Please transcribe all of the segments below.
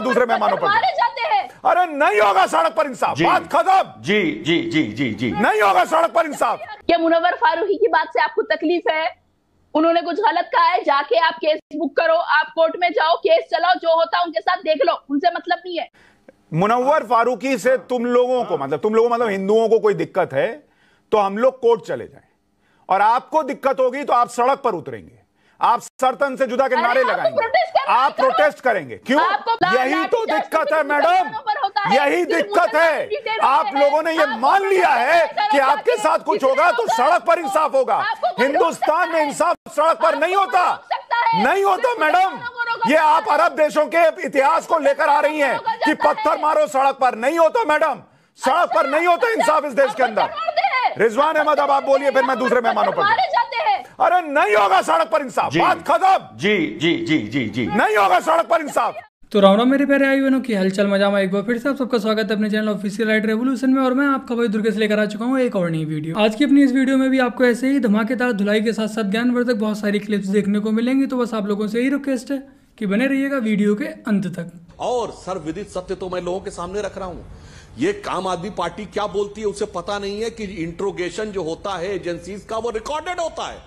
दूसरे मेहमानों पर मारे जाते हैं। अरे नहीं होगा सड़क पर इंसाफ। जी। बात खत्म। जी जी जी जी जी। नहीं होगा सड़क पर इंसाफ। क्या मुनव्वर फारूकी की बात से आपको तकलीफ़ है? उन्होंने कुछ गलत कहा है? जाके आप केस बुक करो आप कोर्ट में जाओ केस चलाओ जो होता है उनके साथ देख लो। उनसे मतलब नहीं है। मुनव्वर फारूकी से तुम लोगों को मतलब तुम लोगों मतलब हिंदुओं को कोई दिक्कत है तो हम लोग कोर्ट चले जाएँ। और आपको दिक्कत होगी तो आप सड़क पर उतरेंगे। आप सरतन से जुदा के नारे लगाएँगे करना है, आप प्रोटेस्ट करेंगे। क्यों? यही तो दिक्कत है मैडम। यही दिक्कत है। आप लोगों ने ये मान लिया है कि आपके साथ कुछ होगा तो सड़क पर इंसाफ होगा। हिंदुस्तान में इंसाफ सड़क पर नहीं होता? नहीं होता मैडम। ये आप अरब देशों के इतिहास को लेकर आ रही हैं कि पत्थर मारो सड़क पर। नहीं होता मैडम। सड़क पर नहीं होता इंसाफ इस देश के अंदर। रिजवान अहमद अब आप बोलिए फिर मैं दूसरे मेहमानों पर अरे नहीं होगा सड़क पर इंसाफ। बात खत्म। जी जी जी जी जी। नहीं होगा सड़क पर इंसाफ। तो राम मेरे प्यारे आई बहनों की हलचल मजामा एक बार फिर से आप सबका स्वागत है अपने चैनल ऑफिशियल राइट रेवोल्यूशन में और मैं आपका भाई दुर्गेश लेकर आ चुका हूँ एक और नई वीडियो। आज की अपनी इस वीडियो में भी आपको ऐसे ही धमाकेदार धुलाई के साथ साथ ज्ञानवर्धक बहुत सारी क्लिप्स देखने को मिलेंगी तो बस आप लोगों से यही रिक्वेस्ट है कि बने रहिएगा वीडियो के अंत तक। और सर्वविदित सत्य तो मैं लोगों के सामने रख रहा हूँ। ये काम आदमी पार्टी क्या बोलती है उसे पता नहीं है कि इंट्रोगेशन जो होता है एजेंसीज का वो रिकॉर्डेड होता है।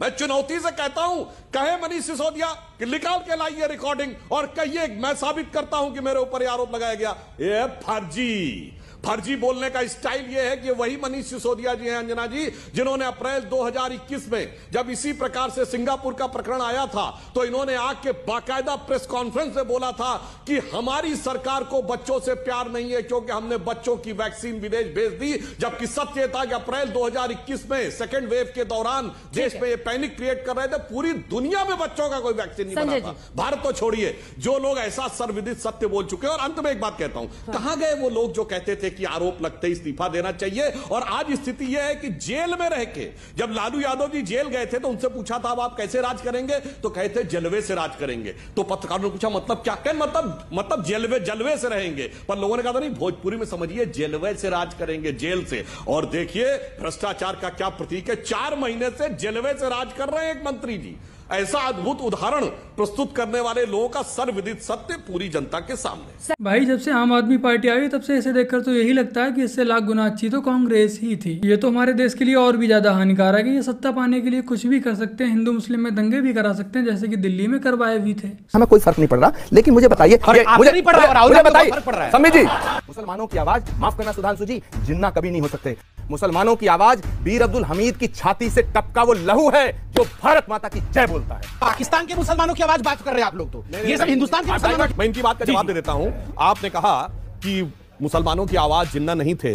मैं चुनौती से कहता हूँ, कहे मनीष सिसोदिया कि निकाल के लाइए रिकॉर्डिंग और कहिए, मैं साबित करता हूँ कि मेरे ऊपर आरोप लगाया गया ये फर्जी। फर्जी बोलने का स्टाइल ये है कि वही मनीष सिसोदिया जी हैं अंजना जी जिन्होंने अप्रैल 2021 में जब इसी प्रकार से सिंगापुर का प्रकरण आया था तो इन्होंने आके बाकायदा प्रेस कॉन्फ्रेंस में बोला था कि हमारी सरकार को बच्चों से प्यार नहीं है क्योंकि हमने बच्चों की वैक्सीन विदेश भेज दी जबकि सत्य था कि अप्रैल 2021 में सेकेंड वेव के दौरान देश में ये पैनिक क्रिएट कर रहे थे पूरी दुनिया में बच्चों का कोई वैक्सीन नहीं बना था। भारत तो छोड़िए जो लोग ऐसा सर्वविदित सत्य बोल चुके हैं और अंत में एक बात कहता हूँ। कहाँ गए वो लोग जो कहते थे कि आरोप लगते इस्तीफा देना चाहिए। और आज स्थिति यह है कि जेल में रह के, जब लालू यादव जी जेल गए थे तो उनसे पूछा था, अब आप कैसे राज करेंगे? तो कहे थे, जलवे से राज करेंगे। तो पत्रकारों ने पूछा मतलब क्या कहें? मतलब मतलब जलवे जलवे से रहेंगे? पर लोगों ने कहा था, नहीं, भोजपुरी में समझिए, जलवे से राज करेंगे, जेल से। और देखिए, भ्रष्टाचार का क्या प्रतीक है, चार महीने से जलवे से राज कर रहे हैं एक मंत्री जी। ऐसा अद्भुत उदाहरण प्रस्तुत करने वाले लोगों का सर्वविदित सत्य पूरी जनता के सामने। भाई जब से आम आदमी पार्टी आई तब से इसे देखकर तो यही लगता है कि इससे लाख गुना अच्छी तो कांग्रेस ही थी। ये तो हमारे देश के लिए और भी ज़्यादा हानिकारक है ये सत्ता पाने के लिए कुछ भी कर सकते हैं। हिंदू मुस्लिम में दंगे भी करा सकते हैं जैसे की दिल्ली में करवाए भी थे। हमें कोई फ़र्क नहीं पड़ रहा लेकिन मुझे बताइए मुझे नहीं पड़ रहा है, राहुल मुझे गांधी को बताइए फ़र्क पड़ रहा है। समी जी मुसलमानों की आवाज़ माफ़ करना सुधांशु जी जिन्ना कभी नहीं हो सकते। मुसलमानों की आवाज़ बीर अब्दुल हमीद की छाती से टपका वो लहू है जो भारत माता की जय बोलता है। पाकिस्तान के मुसलमानों की आवाज़ बात कर रहे हैं आप लोग तो। ये सब हिंदुस्तान के मुसलमानों मैं इनकी बात का जवाब दे देता हूँ। आपने कहा कि मुसलमानों की आवाज़ जिन्ना नहीं थे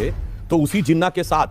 तो उसी जिन्ना के साथ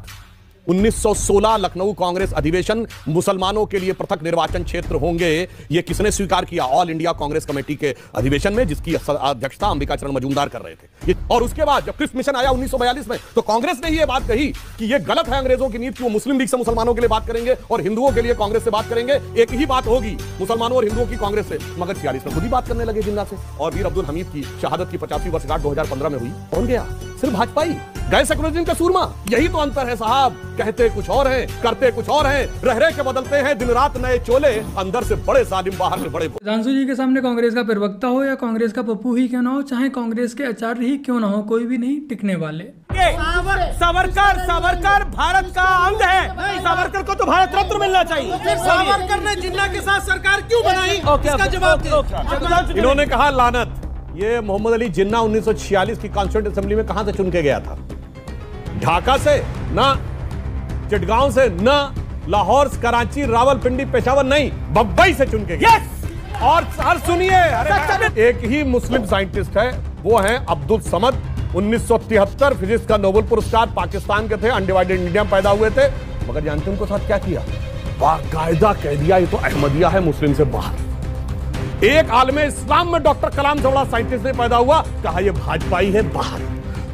1916 लखनऊ कांग्रेस अधिवेशन मुसलमानों के लिए पृथक निर्वाचन क्षेत्र होंगे। ये किसने स्वीकार किया? ऑल इंडिया कांग्रेस कमेटी के अधिवेशन में, जिसकी अध्यक्षता अंबिका चरण मजूमदार कर रहे थे। और उसके बाद जब क्रिस मिशन आया 1942 में तो कांग्रेस ने ये बात कही कि ये गलत है अंग्रेज़ों की नीति कि वो मुस्लिम लीग से मुसलमानों के लिए बात करेंगे और हिंदुओं के लिए कांग्रेस से बात करेंगे। एक ही बात होगी, मुसलमानों और हिंदुओं की कांग्रेस से। मगर छियालीस में खुद ही बात करने लगे जिन्ना से। और वीर अब्दुल हमीद की शहादत की पचासवीं वर्षगांठ 2015 में हुई। कौन गया? सिर्फ़ भाजपा ही। गए सेकुलरिज्म का सूरमा। यही तो अंतर है साहब। कहते कुछ और है करते कुछ और है। रह रहे के बदलते हैं दिन रात नए चोले। अंदर से बड़े जालिम बाहर से बड़े सुधांशु जी के सामने कांग्रेस का प्रवक्ता हो या कांग्रेस का पप्पू ही क्यों ना हो चाहे कांग्रेस के आचार्य ही क्यों ना हो कोई भी नहीं टिकने वाले। सावरकर सावरकर भारत का अंग है। सावरकर को तो भारत रत्न मिलना चाहिए। सावरकर ने जिन्ना के साथ सरकार क्यों बनाई इसका जवाब इन्होंने कहा लानत ये मोहम्मद अली जिन्ना 1946 की कॉन्स्टिट्यूंट असेंबली में कहाँ से चुन के गया था? ढाका से ना चिटगांव से ना लाहौर कराची रावलपिंडी पेशावर नहीं बम्बई से चुन के गया और और सुनिए एक ही मुस्लिम साइंटिस्ट है वो है अब्दुल समद 1973 फिजिक्स का नोबेल पुरस्कार पाकिस्तान के थे अनडिवाइडेड इंडिया में पैदा हुए थे। मगर जानते हैं उनको साथ क्या किया? बाकायदा कह दिया ये तो अहमदिया है मुस्लिम से बाहर। एक आलम इस्लाम में डॉक्टर कलाम बड़ा साइंटिस्ट नहीं पैदा हुआ कहा यह भाजपाई है बाहर।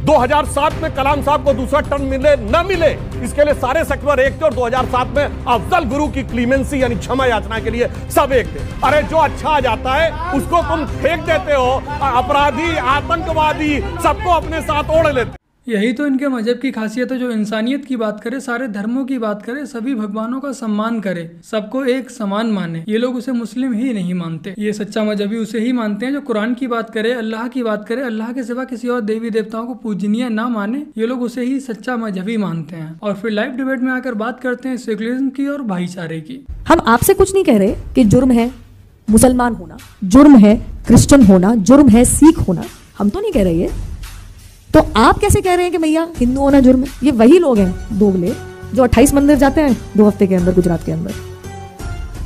2007 में कलाम साहब को दूसरा टर्म मिले, न मिले, इसके लिए सारे सेक्टर एक थे और 2007 में अफजल गुरु की क्लीमेंसी यानी क्षमा याचना के लिए सब एक थे। अरे जो अच्छा आ जाता है, उसको तुम फेंक देते हो, अपराधी, आतंकवादी, सबको अपने साथ ओढ़ लेते। यही तो इनके मज़हब की खासियत है, जो इंसानियत की बात करे, सारे धर्मों की बात करे, सभी भगवानों का सम्मान करे, सबको एक समान माने। ये लोग उसे मुस्लिम ही नहीं मानते। ये सच्चा मजहबी उसे ही मानते हैं, जो कुरान की बात करे, अल्लाह की बात करे, अल्लाह के सिवा किसी और देवी देवताओं को पूजनीय ना माने, ये लोग उसे ही सच्चा मजहबी मानते हैं। और फिर लाइव डिबेट में आकर बात करते हैं सेकुलरिज्म की और भाईचारे की। हम आपसे कुछ नहीं कह रहे कि जुर्म है मुसलमान होना, जुर्म है क्रिश्चियन होना, जुर्म है सिख होना। हम तो नहीं कह रहे ये। तो आप कैसे कह रहे हैं कि भैया, हिंदू होना जुर्म? ये वही लोग हैं, दोगले, जो 28 मंदिर जाते हैं, दो हफ़्ते के अंदर, गुजरात के अंदर।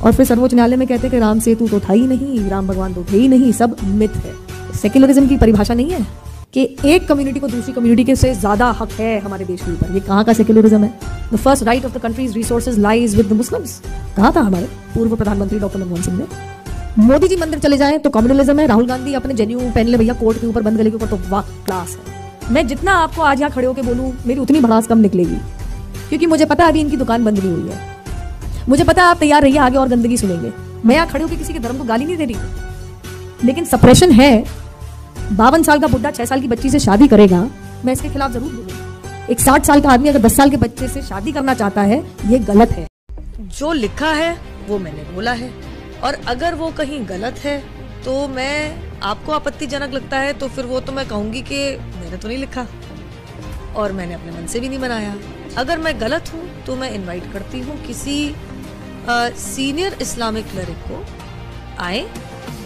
और फिर सर्वोच्च न्यायालय में कहते हैं कि राम सेतु तो था ही नहीं, राम भगवान तो थे ही नहीं, सब मिथ है। सेक्युलरिज्म की परिभाषा नहीं है कि एक कम्युनिटी को दूसरी कम्युनिटी के से ज़्यादा हक है हमारे देश के ऊपर। ये कहाँ का सेक्युलरिज्म है? The first right of the countries resources lies with the Muslims कहा था हमारे? पूर्व प्रधानमंत्री डॉक्टर मनमोहन सिंह ने। मोदी जी मंदिर चले जाए तो कम्युनलिज्म है। राहुल गांधी अपने जेन्यू पहन ले, भैया कोर्ट के ऊपर बंद गले के ऊपर तो वाह क्लास है। मैं जितना आपको आज यहाँ खड़े होकर बोलूँ, मेरी उतनी भड़ास कम निकलेगी। क्योंकि मुझे पता अभी इनकी दुकान बंद नहीं हुई है। मुझे पता आप तैयार रहिए, आगे और गंदगी सुनेंगे। मैं यहाँ खड़े होकर किसी के धर्म को गाली नहीं दे रही। लेकिन सप्रेशन है। बावन साल का बुढ़ा छह साल की बच्ची से शादी करेगा, मैं इसके खिलाफ ज़रूर बोलूँगा। एक साठ साल का आदमी अगर दस साल के बच्चे से शादी करना चाहता है, ये गलत है। जो लिखा है, वो मैंने बोला है। और अगर वो कहीं गलत है तो मैं आपको आपत्तिजनक लगता है तो फिर वो तो मैं कहूँगी कि मैंने तो नहीं लिखा। और मैंने अपने मन से भी नहीं बनाया अगर मैं गलत हूँ तो मैं इनवाइट करती हूँ किसी सीनियर इस्लामिक क्लरिक को आए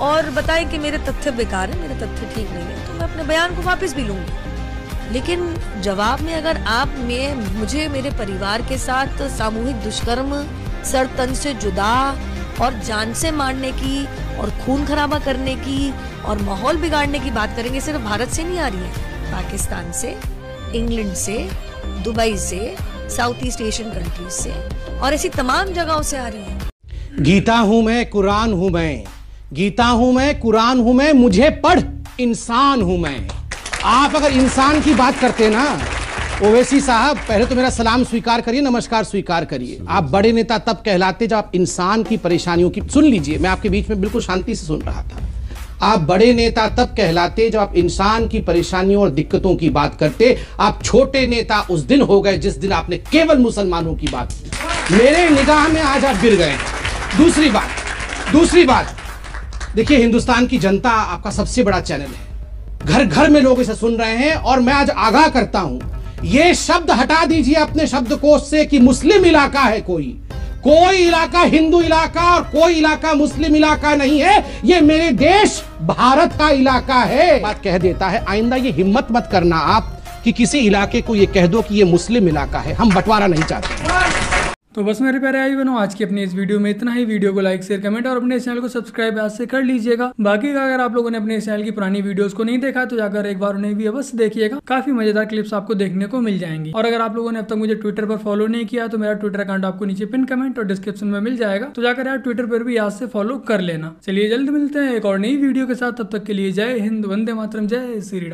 और बताएँ कि मेरे तथ्य बेकार है, मेरे तथ्य ठीक नहीं है तो मैं अपने बयान को वापस भी लूँगी। लेकिन जवाब में अगर आप में, मुझे, मेरे परिवार के साथ सामूहिक दुष्कर्म सरतन से जुदा और जान से मारने की और खून खराबा करने की और माहौल बिगाड़ने की बात करेंगे, सिर्फ़ भारत से नहीं आ रही है। पाकिस्तान से, इंग्लैंड से, दुबई से, साउथ ईस्ट एशियन कंट्रीज़ से, और ऐसी तमाम जगहों से आ रही है। गीता हूँ मैं, कुरान हूँ मैं। गीता हूँ मैं, कुरान हूँ मैं, मुझे पढ़, इंसान हूँ मैं। आप अगर इंसान की बात करते ना, ओवैसी साहब, पहले तो मेरा सलाम स्वीकार करिए, नमस्कार स्वीकार करिए। आप बड़े नेता तब कहलाते जब आप इंसान की परेशानियों की सुन लीजिए। मैं आपके बीच में बिल्कुल शांति से सुन रहा था। आप बड़े नेता तब कहलाते जब आप इंसान की परेशानियों और दिक्कतों की बात करते। आप छोटे नेता उस दिन हो गए जिस दिन आपने केवल मुसलमानों की बात की। मेरे निगाह में आज आप गिर गए। दूसरी बात दूसरी बात। देखिए, हिंदुस्तान की जनता आपका सबसे बड़ा चैनल है। घर घर में लोग इसे सुन रहे हैं और मैं आज आगाह करता हूँ। ये शब्द हटा दीजिए अपने शब्दकोश से कि मुस्लिम इलाका है कोई। कोई इलाका हिंदू इलाका और कोई इलाका मुस्लिम इलाका नहीं है। ये मेरे देश भारत का इलाका है। बात कह देता है, आइंदा ये हिम्मत मत करना आप कि किसी इलाके को ये कह दो कि ये मुस्लिम इलाका है। हम बंटवारा नहीं चाहते। तो बस मेरे प्यारे, आई बनो आज की अपनी इस वीडियो में। इतना ही। वीडियो को लाइक शेयर कमेंट और अपने चैनल को सब्सक्राइब आज से कर लीजिएगा। बाकी अगर आप लोगों ने अपने चैनल की पुरानी वीडियोस को नहीं देखा तो जाकर एक बार उन्हें भी अवश्य देखिएगा। काफ़ी मज़ेदार क्लिप्स आपको देखने को मिल जाएँगी। और अगर आप लोगों ने अब तक मुझे ट्विटर पर फॉलो नहीं किया तो मेरा ट्विटर अकाउंट आपको नीचे पिन कमेंट और डिस्क्रिप्शन में मिल जाएगा। तो जाकर यार ट्विटर पर भी आज से फॉलो कर लेना। चलिए जल्द मिलते हैं एक और नई वीडियो के साथ। तब तक के लिए जय हिंद, वंदे मातरम, जय श्री